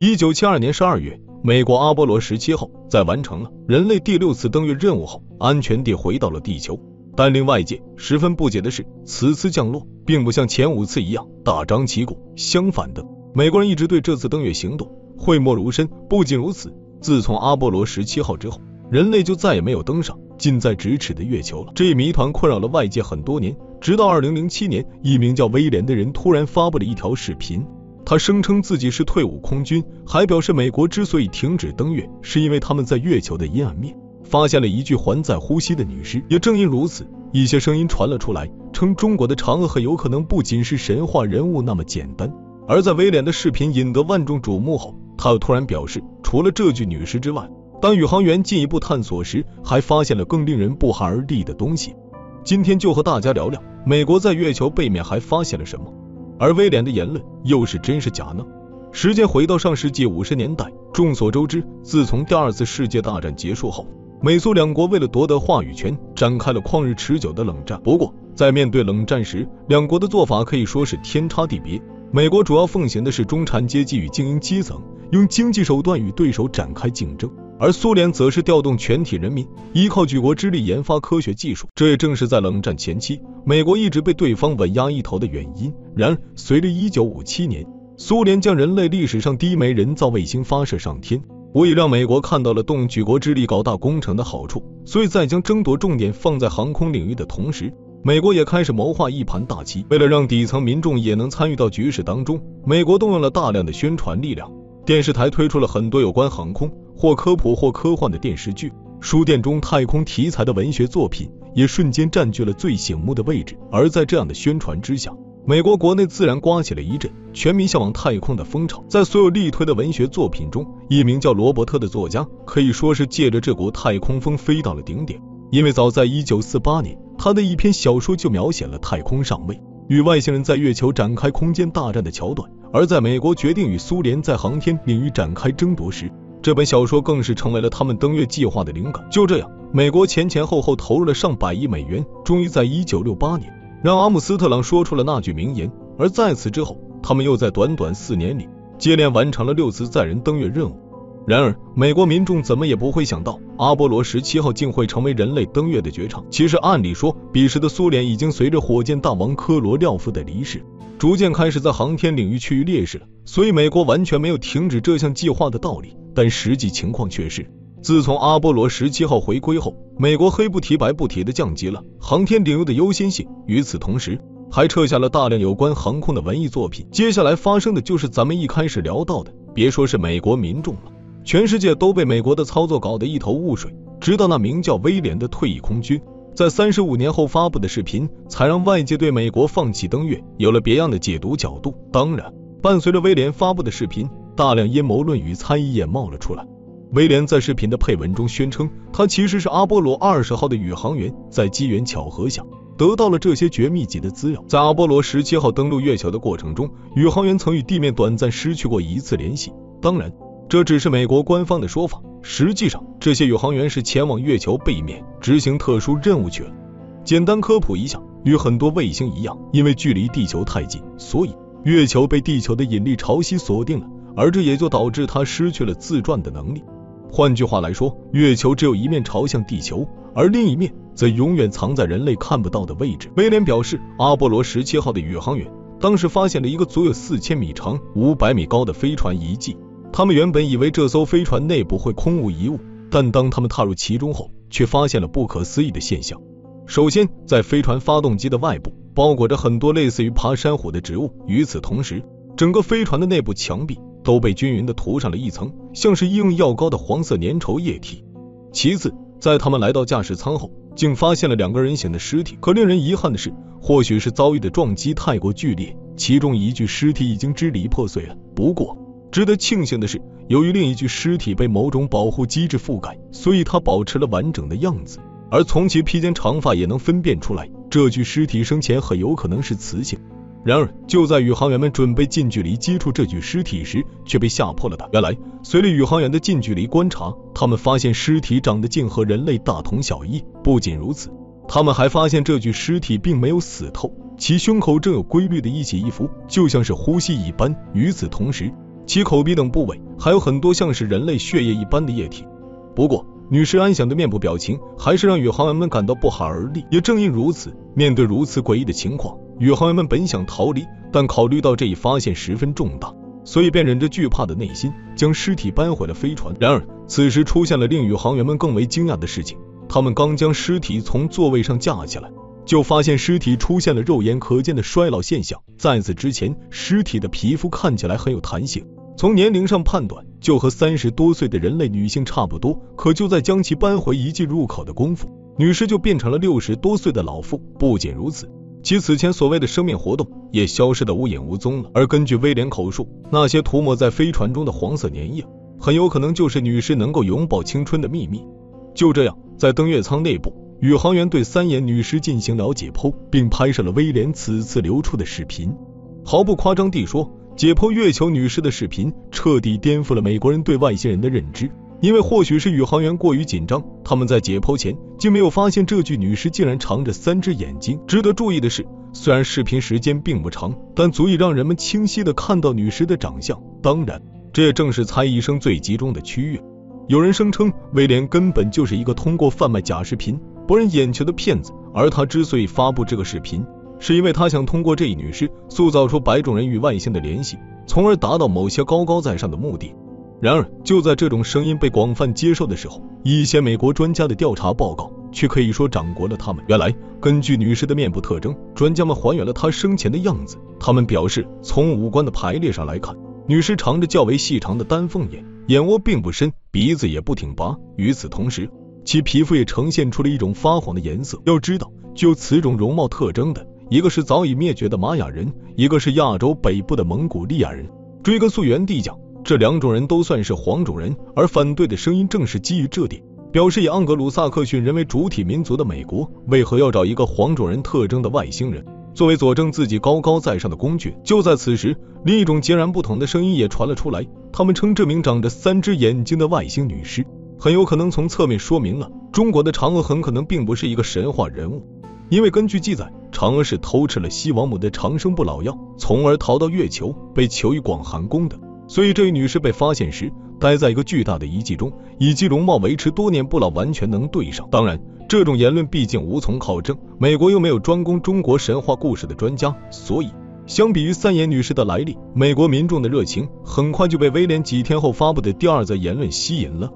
一九七二年十二月，美国阿波罗十七号在完成了人类第六次登月任务后，安全地回到了地球。但令外界十分不解的是，此次降落并不像前五次一样大张旗鼓，相反的，美国人一直对这次登月行动讳莫如深。不仅如此，自从阿波罗十七号之后，人类就再也没有登上近在咫尺的月球了。这一谜团困扰了外界很多年，直到二零零七年，一名叫威廉的人突然发布了一条视频，他声称自己是退伍空军，还表示美国之所以停止登月，是因为他们在月球的阴暗面。发现了一具还在呼吸的女尸，也正因如此，一些声音传了出来，称中国的嫦娥很有可能不仅是神话人物那么简单。而在威廉的视频引得万众瞩目后，他又突然表示，除了这具女尸之外，当宇航员进一步探索时，还发现了更令人不寒而栗的东西。今天就和大家聊聊，美国在月球背面还发现了什么，而威廉的言论又是真是假呢？时间回到上世纪五十年代，众所周知，自从第二次世界大战结束后。美苏两国为了夺得话语权，展开了旷日持久的冷战。不过，在面对冷战时，两国的做法可以说是天差地别。美国主要奉行的是中产阶级与精英基层，用经济手段与对手展开竞争；而苏联则是调动全体人民，依靠举国之力研发科学技术。这也正是在冷战前期，美国一直被对方稳压一头的原因。然而，随着1957年，苏联将人类历史上第一枚人造卫星发射上天。无疑让美国看到了动举国之力搞大工程的好处，所以在将争夺重点放在航空领域的同时，美国也开始谋划一盘大棋。为了让底层民众也能参与到局势当中，美国动用了大量的宣传力量，电视台推出了很多有关航空或科普或科幻的电视剧，书店中太空题材的文学作品也瞬间占据了最醒目的位置。而在这样的宣传之下，美国国内自然刮起了一阵全民向往太空的风潮，在所有力推的文学作品中，一名叫罗伯特的作家可以说是借着这股太空风飞到了顶点。因为早在一九四八年，他的一篇小说就描写了太空上尉与外星人在月球展开空间大战的桥段。而在美国决定与苏联在航天领域展开争夺时，这本小说更是成为了他们登月计划的灵感。就这样，美国前前后后投入了上百亿美元，终于在一九六八年。让阿姆斯特朗说出了那句名言，而在此之后，他们又在短短四年里接连完成了六次载人登月任务。然而，美国民众怎么也不会想到，阿波罗十七号竟会成为人类登月的绝唱。其实，按理说，彼时的苏联已经随着火箭大王科罗廖夫的离世，逐渐开始在航天领域趋于劣势了，所以美国完全没有停止这项计划的道理。但实际情况却是。自从阿波罗十七号回归后，美国黑不提白不提的降级了航天领域的优先性。与此同时，还撤下了大量有关航空的文艺作品。接下来发生的就是咱们一开始聊到的，别说是美国民众了，全世界都被美国的操作搞得一头雾水。直到那名叫威廉的退役空军在三十五年后发布的视频，才让外界对美国放弃登月有了别样的解读角度。当然，伴随着威廉发布的视频，大量阴谋论与猜疑也冒了出来。威廉在视频的配文中宣称，他其实是阿波罗二十号的宇航员，在机缘巧合下得到了这些绝密级的资料。在阿波罗十七号登陆月球的过程中，宇航员曾与地面短暂失去过一次联系。当然，这只是美国官方的说法，实际上这些宇航员是前往月球背面执行特殊任务去了。简单科普一下，与很多卫星一样，因为距离地球太近，所以月球被地球的引力潮汐锁定了，而这也就导致它失去了自转的能力。换句话来说，月球只有一面朝向地球，而另一面则永远藏在人类看不到的位置。威廉表示，阿波罗十七号的宇航员当时发现了一个足有四千米长、五百米高的飞船遗迹。他们原本以为这艘飞船内部会空无一物，但当他们踏入其中后，却发现了不可思议的现象。首先，在飞船发动机的外部包裹着很多类似于爬山虎的植物，与此同时，整个飞船的内部墙壁。都被均匀的涂上了一层像是医用药膏的黄色粘稠液体。其次，在他们来到驾驶舱后，竟发现了两个人形的尸体。可令人遗憾的是，或许是遭遇的撞击太过剧烈，其中一具尸体已经支离破碎了。不过，值得庆幸的是，由于另一具尸体被某种保护机制覆盖，所以它保持了完整的样子。而从其披肩长发也能分辨出来，这具尸体生前很有可能是雌性。然而，就在宇航员们准备近距离接触这具尸体时，却被吓破了胆。原来，随着宇航员的近距离观察，他们发现尸体长得竟和人类大同小异。不仅如此，他们还发现这具尸体并没有死透，其胸口正有规律的一起一伏，就像是呼吸一般。与此同时，其口鼻等部位还有很多像是人类血液一般的液体。不过，女尸安详的面部表情还是让宇航员们感到不寒而栗。也正因如此，面对如此诡异的情况，宇航员们本想逃离，但考虑到这一发现十分重大，所以便忍着惧怕的内心，将尸体搬回了飞船。然而，此时出现了令宇航员们更为惊讶的事情。他们刚将尸体从座位上架起来，就发现尸体出现了肉眼可见的衰老现象。在此之前，尸体的皮肤看起来很有弹性。从年龄上判断，就和三十多岁的人类女性差不多。可就在将其搬回遗迹入口的功夫，女尸就变成了六十多岁的老妇。不仅如此，其此前所谓的生命活动也消失的无影无踪了。而根据威廉口述，那些涂抹在飞船中的黄色粘液，很有可能就是女尸能够永葆青春的秘密。就这样，在登月舱内部，宇航员对三眼女尸进行了解剖，并拍摄了威廉此次流出的视频。毫不夸张地说。解剖月球女尸的视频彻底颠覆了美国人对外星人的认知，因为或许是宇航员过于紧张，他们在解剖前竟没有发现这具女尸竟然长着三只眼睛。值得注意的是，虽然视频时间并不长，但足以让人们清晰的看到女尸的长相。当然，这也正是猜疑声最集中的区域。有人声称威廉根本就是一个通过贩卖假视频博人眼球的骗子，而他之所以发布这个视频。是因为他想通过这一女尸塑造出白种人与外星的联系，从而达到某些高高在上的目的。然而，就在这种声音被广泛接受的时候，一些美国专家的调查报告却可以说掌掴了他们。原来，根据女尸的面部特征，专家们还原了她生前的样子。他们表示，从五官的排列上来看，女尸长着较为细长的丹凤眼，眼窝并不深，鼻子也不挺拔。与此同时，其皮肤也呈现出了一种发黄的颜色。要知道，具有此种容貌特征的。一个是早已灭绝的玛雅人，一个是亚洲北部的蒙古利亚人。追根溯源地讲，这两种人都算是黄种人，而反对的声音正是基于这点，表示以盎格鲁撒克逊人为主体民族的美国，为何要找一个黄种人特征的外星人作为佐证自己高高在上的工具？就在此时，另一种截然不同的声音也传了出来，他们称这名长着三只眼睛的外星女尸，很有可能从侧面说明了中国的嫦娥很可能并不是一个神话人物。因为根据记载，嫦娥是偷吃了西王母的长生不老药，从而逃到月球，被囚于广寒宫的。所以这一女士被发现时，待在一个巨大的遗迹中，以及容貌维持多年不老，完全能对上。当然，这种言论毕竟无从考证，美国又没有专攻中国神话故事的专家，所以相比于三眼女士的来历，美国民众的热情很快就被威廉几天后发布的第二则言论吸引了。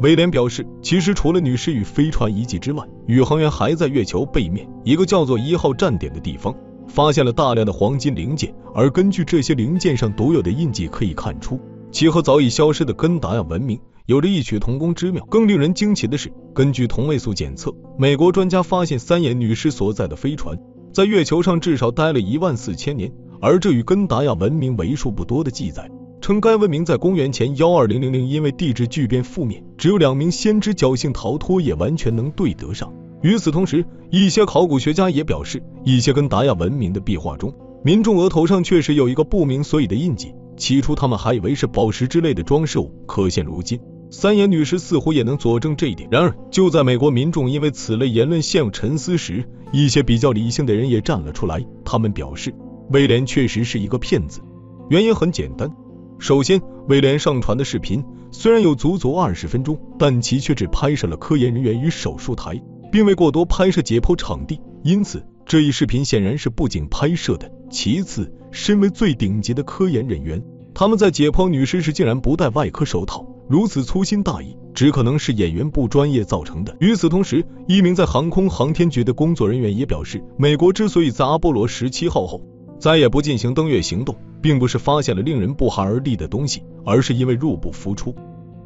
威廉表示，其实除了女尸与飞船遗迹之外，宇航员还在月球背面一个叫做一号站点的地方发现了大量的黄金零件，而根据这些零件上独有的印记，可以看出其和早已消失的根达亚文明有着异曲同工之妙。更令人惊奇的是，根据同位素检测，美国专家发现三眼女尸所在的飞船在月球上至少待了一万四千年，而这与根达亚文明为数不多的记载。称该文明在公元前幺二零零零因为地质巨变覆灭，只有两名先知侥幸逃脱，也完全能对得上。与此同时，一些考古学家也表示，一些跟达亚文明的壁画中，民众额头上确实有一个不明所以的印记。起初他们还以为是宝石之类的装饰物，可现如今，三眼女尸似乎也能佐证这一点。然而，就在美国民众因为此类言论陷入沉思时，一些比较理性的人也站了出来，他们表示，威廉确实是一个骗子。原因很简单。首先，威廉上传的视频虽然有足足二十分钟，但其却只拍摄了科研人员与手术台，并未过多拍摄解剖场地，因此这一视频显然是不仅拍摄的。其次，身为最顶级的科研人员，他们在解剖女尸时竟然不戴外科手套，如此粗心大意，只可能是演员不专业造成的。与此同时，一名在航空航天局的工作人员也表示，美国之所以在阿波罗十七号后再也不进行登月行动，并不是发现了令人不寒而栗的东西，而是因为入不敷出。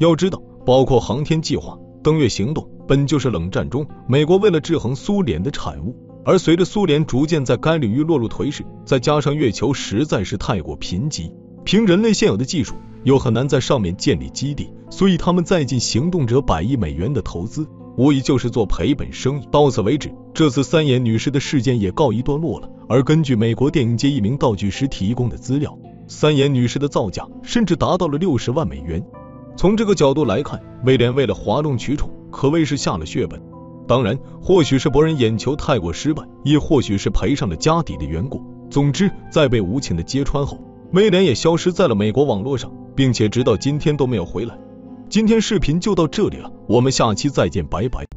要知道，包括航天计划、登月行动，本就是冷战中美国为了制衡苏联的产物。而随着苏联逐渐在该领域落入颓势，再加上月球实在是太过贫瘠，凭人类现有的技术又很难在上面建立基地，所以他们再进行动者百亿美元的投资。无疑就是做赔本生意。到此为止，这次三眼女士的事件也告一段落了。而根据美国电影界一名道具师提供的资料，三眼女士的造价甚至达到了六十万美元。从这个角度来看，威廉为了哗众取宠，可谓是下了血本。当然，或许是博人眼球太过失败，亦或许是赔上了家底的缘故。总之，在被无情的揭穿后，威廉也消失在了美国网络上。并且直到今天都没有回来。今天视频就到这里了，我们下期再见，拜拜。